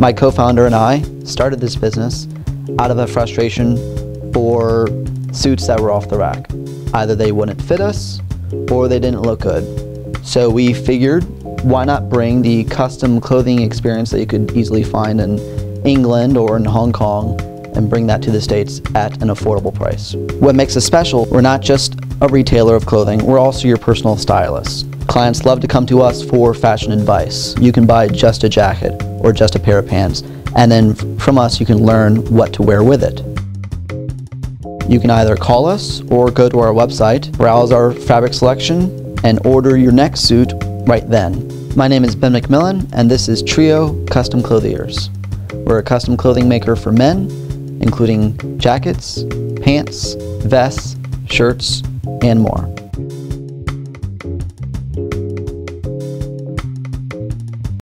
My co-founder and I started this business out of a frustration for suits that were off the rack. Either they wouldn't fit us or they didn't look good. So we figured why not bring the custom clothing experience that you could easily find in England or in Hong Kong and bring that to the States at an affordable price. What makes us special, we're not just a retailer of clothing, we're also your personal stylist. Clients love to come to us for fashion advice. You can buy just a jacket or just a pair of pants, and then from us you can learn what to wear with it. You can either call us or go to our website, browse our fabric selection, and order your next suit right then. My name is Ben McMillan, and this is Trio Custom Clothiers. We're a custom clothing maker for men, including jackets, pants, vests, shirts, and more.